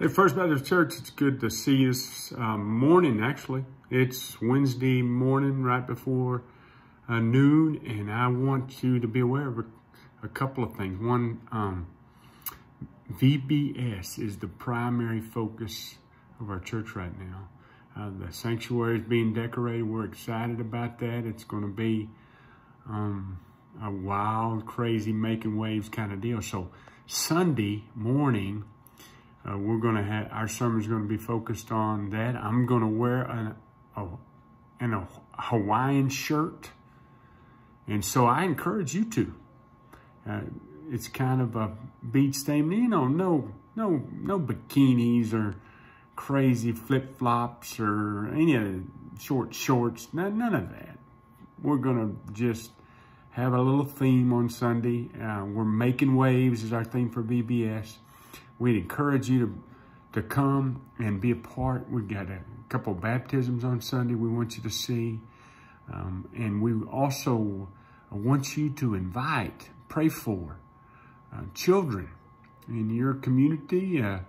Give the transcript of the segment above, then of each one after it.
Hey, First Baptist Church, it's good to see you this uh, morning, actually. It's Wednesday morning, right before uh, noon, and I want you to be aware of a, a couple of things. One, um, VBS is the primary focus of our church right now. Uh, the sanctuary is being decorated. We're excited about that. It's going to be um, a wild, crazy, making waves kind of deal. So Sunday morning, uh, we're going to have, our sermon is going to be focused on that. I'm going to wear an, a, an, a Hawaiian shirt. And so I encourage you to. Uh, it's kind of a beach theme. You know, no, no, no bikinis or crazy flip-flops or any of the short shorts. None, none of that. We're going to just have a little theme on Sunday. Uh, we're making waves is our theme for VBS. We'd encourage you to, to come and be a part. We've got a couple baptisms on Sunday we want you to see. Um, and we also want you to invite, pray for uh, children in your community, uh,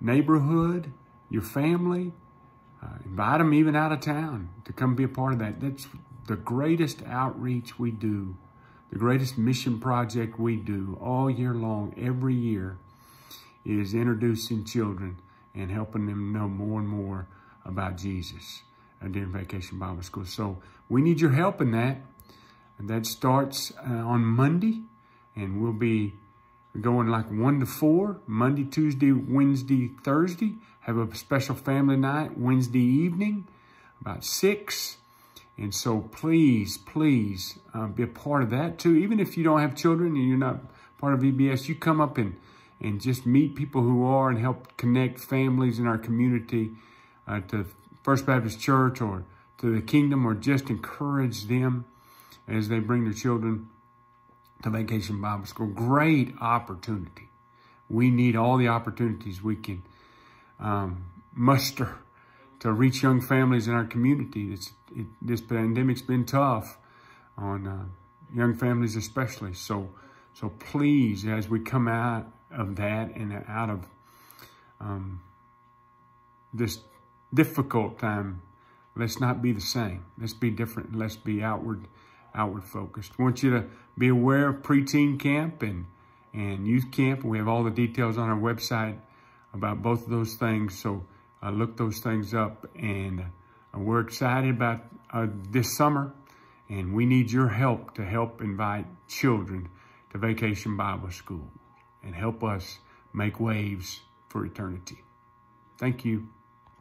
neighborhood, your family. Uh, invite them even out of town to come be a part of that. That's the greatest outreach we do, the greatest mission project we do all year long, every year is introducing children and helping them know more and more about Jesus during Vacation Bible School. So we need your help in that. And that starts uh, on Monday, and we'll be going like 1 to 4, Monday, Tuesday, Wednesday, Thursday. Have a special family night Wednesday evening, about 6. And so please, please uh, be a part of that too. Even if you don't have children and you're not part of VBS, you come up and and just meet people who are and help connect families in our community uh, to First Baptist Church or to the kingdom or just encourage them as they bring their children to Vacation Bible School. Great opportunity. We need all the opportunities we can um, muster to reach young families in our community. It's, it, this pandemic's been tough on uh, young families especially. So, so please, as we come out of that and out of um, this difficult time, let's not be the same. Let's be different. Let's be outward, outward focused. I want you to be aware of preteen camp and, and youth camp. We have all the details on our website about both of those things. So uh, look those things up and uh, we're excited about uh, this summer and we need your help to help invite children to Vacation Bible School and help us make waves for eternity. Thank you.